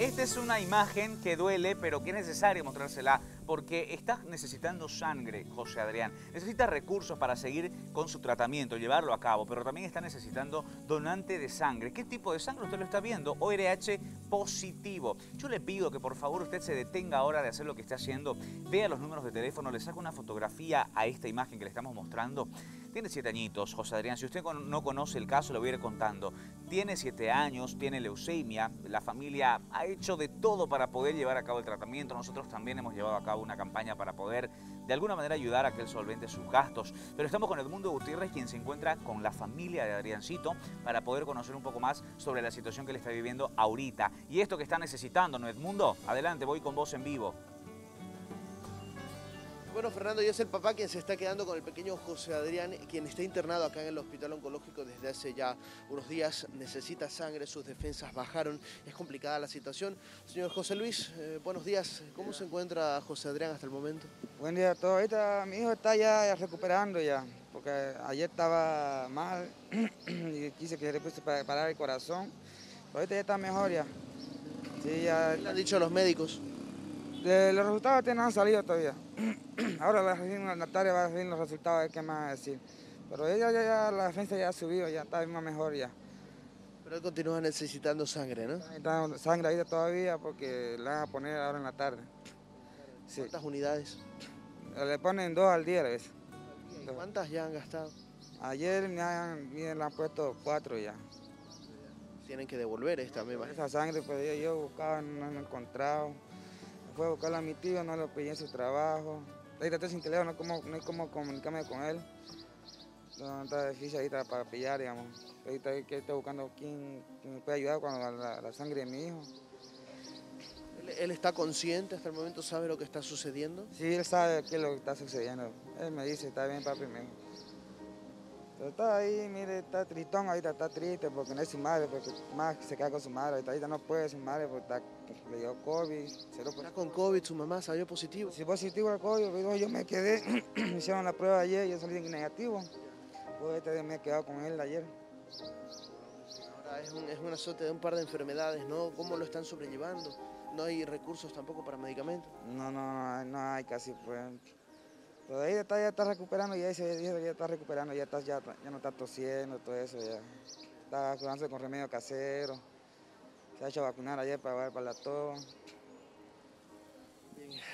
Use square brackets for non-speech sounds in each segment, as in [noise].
Esta es una imagen que duele, pero que es necesario mostrársela porque está necesitando sangre, José Adrián. Necesita recursos para seguir con su tratamiento, llevarlo a cabo, pero también está necesitando donante de sangre. ¿Qué tipo de sangre usted lo está viendo? ORH positivo. Yo le pido que por favor usted se detenga ahora de hacer lo que está haciendo, vea los números de teléfono, le saca una fotografía a esta imagen que le estamos mostrando. Tiene siete añitos, José Adrián. Si usted no conoce el caso, lo voy a ir contando. Tiene siete años, tiene leucemia. La familia ha hecho de todo para poder llevar a cabo el tratamiento. Nosotros también hemos llevado a cabo una campaña para poder de alguna manera ayudar a que él solvente sus gastos. Pero estamos con Edmundo Gutiérrez, quien se encuentra con la familia de Adriancito para poder conocer un poco más sobre la situación que él está viviendo ahorita. Y esto que está necesitando, ¿no, Edmundo? Adelante, voy con vos en vivo. Bueno, Fernando, ya es el papá quien se está quedando con el pequeño José Adrián, quien está internado acá en el Hospital Oncológico desde hace ya unos días. Necesita sangre, sus defensas bajaron, es complicada la situación. Señor José Luis, eh, buenos días. ¿Cómo se encuentra José Adrián hasta el momento? Buen día a todos. Ahorita mi hijo está ya, recuperando ya, porque ayer estaba mal [clears throat] y quise que le puse para parar el corazón. Pero ahorita ya está mejor ya. Sí, ya... ¿Qué le han dicho los médicos? De los resultados no han salido todavía. [clears throat] Ahora la, la tarde va a salir los resultados, a ver qué más decir. Pero ella ya, la defensa ya ha subido, ya está más mejor ya. Pero él continúa necesitando sangre, ¿no? Necesita sangre ahí todavía porque la van a poner ahora en la tarde. ¿Cuántas unidades? Le ponen dos al día a veces. ¿Cuántas ya han gastado? Ayer me han, le han puesto cuatro ya. Tienen que devolver esta, me Esa sangre, pues yo, yo buscaba, no he encontrado. Fue a buscarla a mi tío, no lo pillé en su trabajo. Ahorita estoy sin teléfono, no hay cómo comunicarme con él. No, está difícil ahorita para pillar, digamos. Ahorita estoy buscando quién, me puede ayudar con la, sangre de mi hijo. ¿Él, está consciente hasta el momento? ¿Sabe lo que está sucediendo? Sí, él sabe qué es lo que está sucediendo. Él me dice, está bien papi, me está ahí, mire, está tristón ahorita, está triste porque no es su madre, porque más se queda con su madre, ahorita, ahorita no puede su madre porque está, le dio COVID. ¿Está con COVID su mamá? ¿Salió positivo? Sí, positivo el COVID, yo me quedé, [clears throat] me hicieron la prueba ayer y yo salí negativo. Pues este me he quedado con él ayer. Ahora es un, es un azote de un par de enfermedades, ¿no? ¿Cómo lo están sobrellevando? ¿No hay recursos tampoco para medicamentos? No, no, no hay casi, pues. Todavía está, ya está recuperando, ya, dice, ya está recuperando, ya, está, ya, no está tosiendo, todo eso, ya está curándose con remedio casero. Se ha hecho vacunar ayer para, para la tos.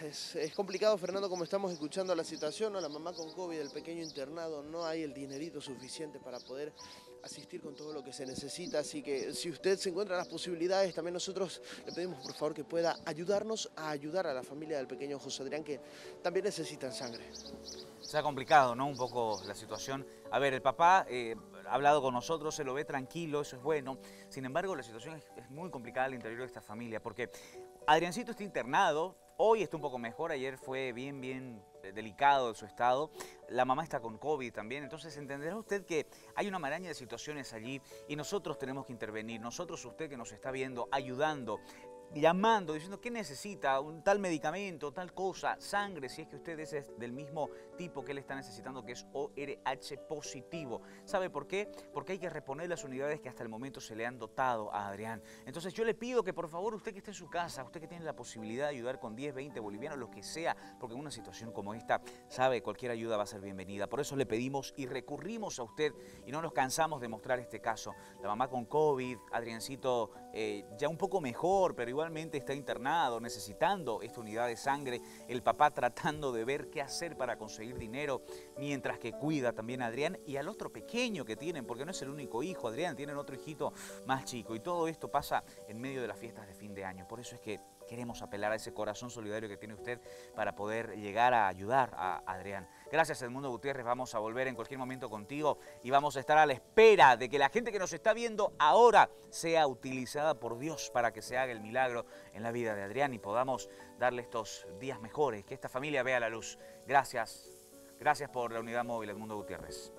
Es, complicado, Fernando, como estamos escuchando la situación, ¿no? la mamá con COVID, el pequeño internado, no hay el dinerito suficiente para poder asistir con todo lo que se necesita, así que si usted se encuentra las posibilidades, también nosotros le pedimos por favor que pueda ayudarnos a ayudar a la familia del pequeño José Adrián, que también necesitan sangre. Se ha complicado, ¿no? Un poco la situación. A ver, el papá eh, ha hablado con nosotros, se lo ve tranquilo, eso es bueno. Sin embargo, la situación es muy complicada al interior de esta familia, porque Adriancito está internado, Hoy está un poco mejor, ayer fue bien, bien eh, delicado su estado. La mamá está con COVID también, entonces entenderá usted que hay una maraña de situaciones allí y nosotros tenemos que intervenir. Nosotros, usted que nos está viendo, ayudando, llamando, diciendo que necesita un tal medicamento, tal cosa, sangre, si es que usted es del mismo tipo que él está necesitando, que es ORH positivo. ¿Sabe por qué? Porque hay que reponer las unidades que hasta el momento se le han dotado a Adrián. Entonces yo le pido que por favor usted que esté en su casa, usted que tiene la posibilidad de ayudar con 10, 20 bolivianos, lo que sea, porque en una situación como esta, sabe, cualquier ayuda va a ser bienvenida. Por eso le pedimos y recurrimos a usted y no nos cansamos de mostrar este caso. La mamá con COVID, Adriancito eh, ya un poco mejor, pero igualmente está internado, necesitando esta unidad de sangre, el papá tratando de ver qué hacer para conseguir dinero, mientras que cuida también a Adrián y al otro pequeño que tienen, porque no es el único hijo, Adrián, tienen otro hijito más chico, y todo esto pasa en medio de las fiestas de fin de año. Por eso es que queremos apelar a ese corazón solidario que tiene usted para poder llegar a ayudar a Adrián. Gracias Edmundo Gutiérrez, vamos a volver en cualquier momento contigo y vamos a estar a la espera de que la gente que nos está viendo ahora sea utilizada por Dios para que se haga el milagro en la vida de Adrián y podamos darle estos días mejores, que esta familia vea la luz. Gracias, gracias por la unidad móvil Edmundo Gutiérrez.